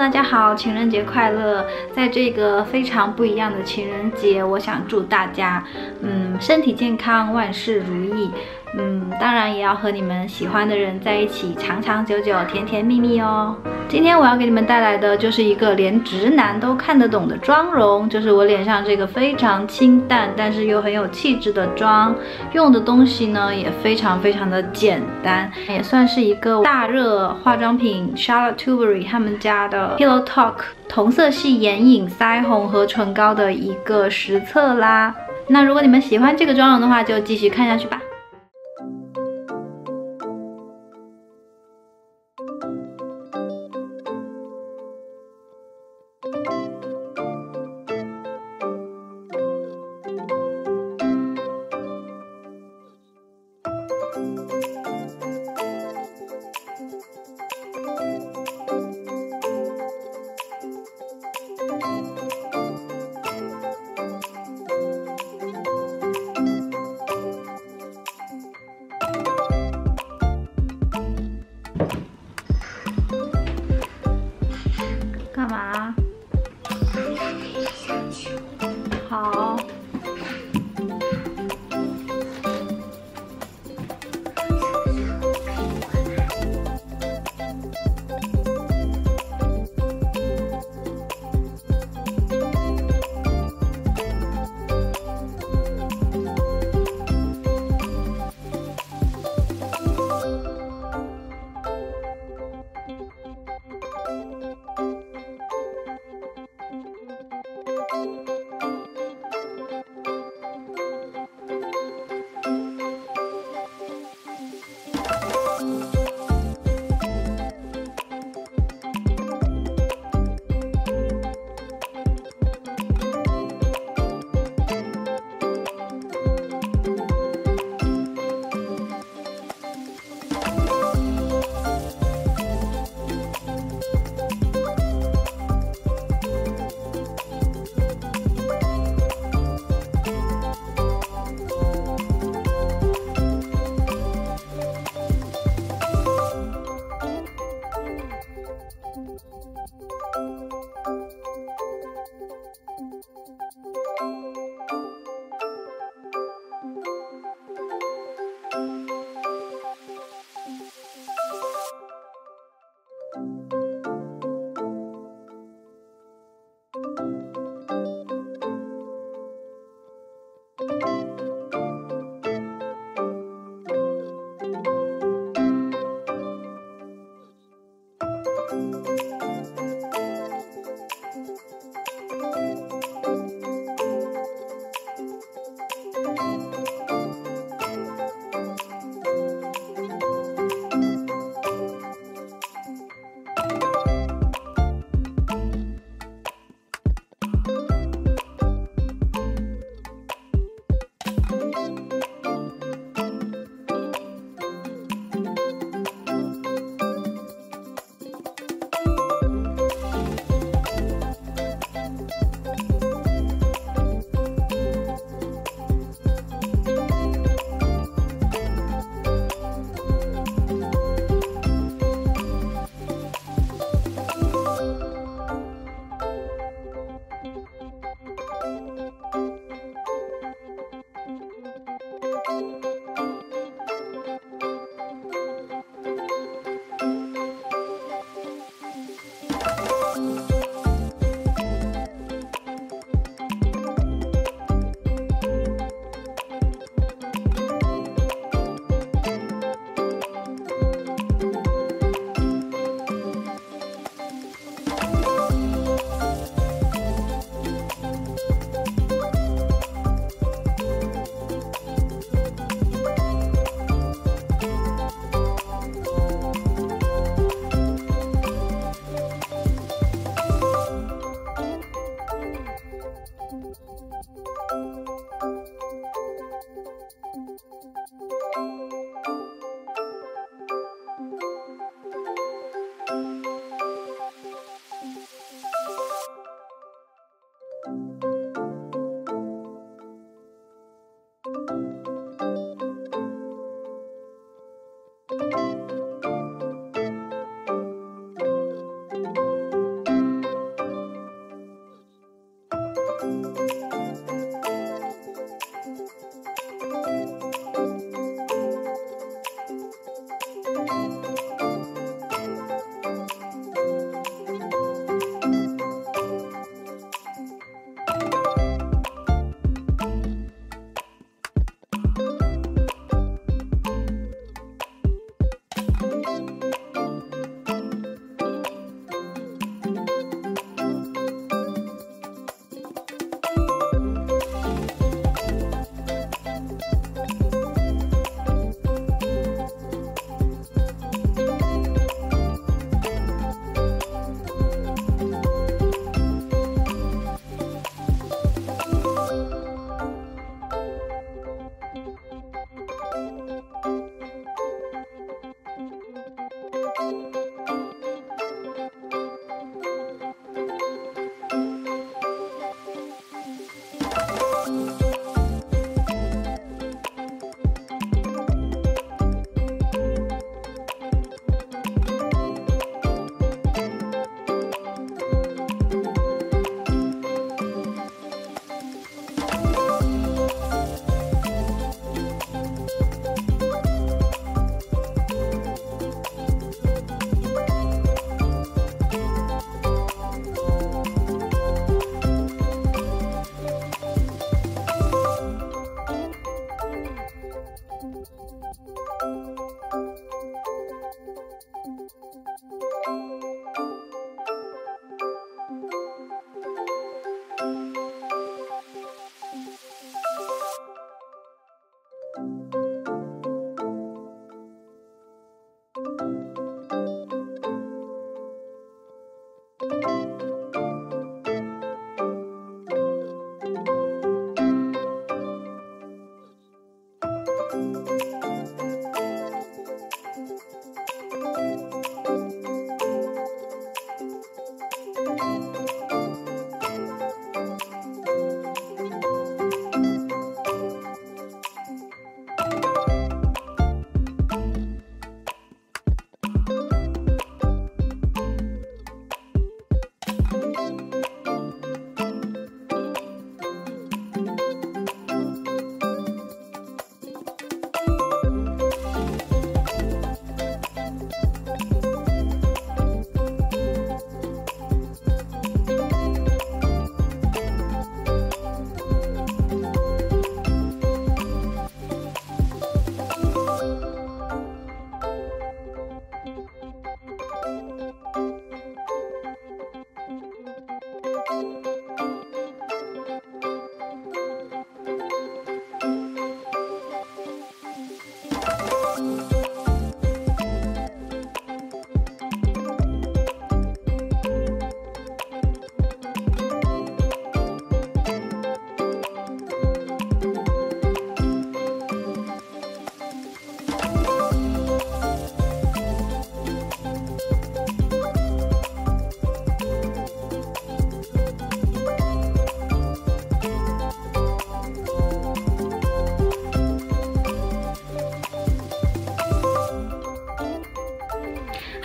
大家好，情人节快乐！在这个非常不一样的情人节，我想祝大家，嗯，身体健康，万事如意。嗯，当然也要和你们喜欢的人在一起，长长久久，甜甜蜜蜜哦。今天我要给你们带来的就是一个连直男都看得懂的妆容，就是我脸上这个非常清淡，但是又很有气质的妆。用的东西呢也非常非常的简单，也算是一个大热化妆品 Charlotte Tilbury 他们家的 Pillow Talk 同色系眼影、腮红和唇膏的一个实测啦。那如果你们喜欢这个妆容的话，就继续看下去吧。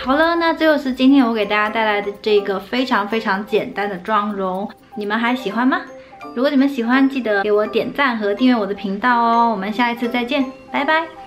好了，那这就是今天我给大家带来的这个非常非常简单的妆容，你们还喜欢吗？如果你们喜欢，记得给我点赞和订阅我的频道哦。我们下一次再见，拜拜。